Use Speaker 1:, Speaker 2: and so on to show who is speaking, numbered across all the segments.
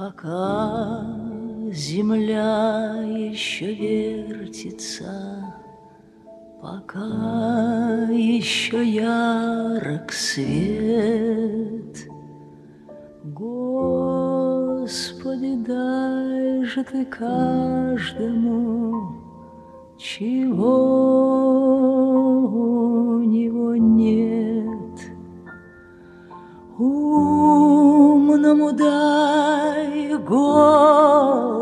Speaker 1: Пока земля еще вертится, Пока еще ярок свет, Господи, дай же ты каждому, чего дай голову,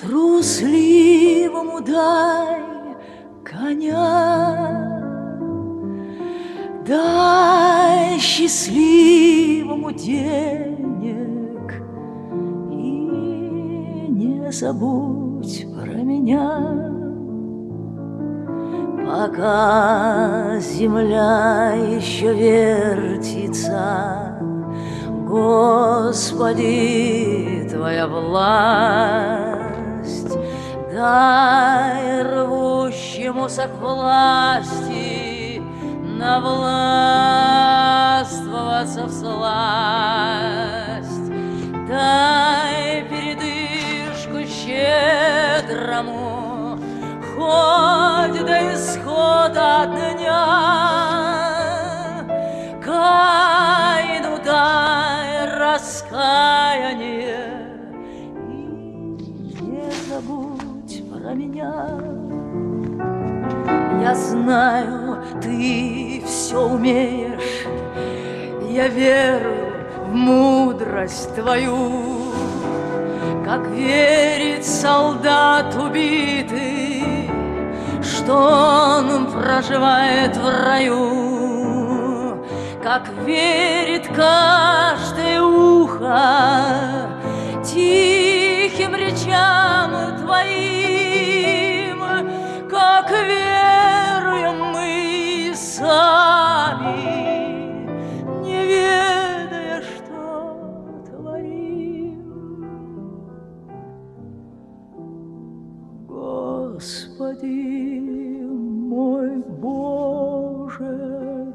Speaker 1: трусливому дай коня. Дай счастливому денег и не забудь про меня. Пока земля еще вертится, Господи, Твоя власть, дай рвущемуся к власти навластвоваться в сласть, дай передышку щедрому, хоть про меня. Я знаю, ты все умеешь, я верю в мудрость твою, как верит солдат убитый, что он проживает в раю, как верит каждое ухо тихим речам Господи мой Боже,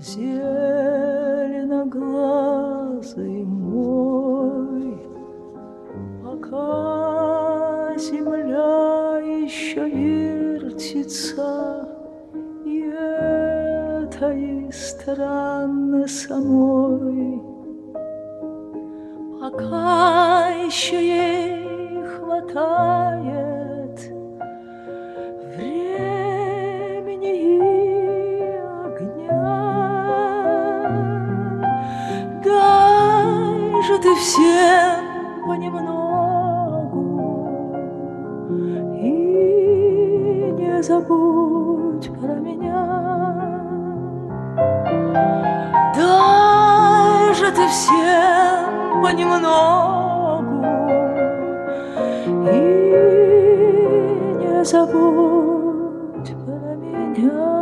Speaker 1: зеленоглазый мой, пока земля еще вертится, и это и странно самой, пока еще ей хватает всем понемногу и не забудь про меня. Дай же ты всем понемногу и не забудь про меня.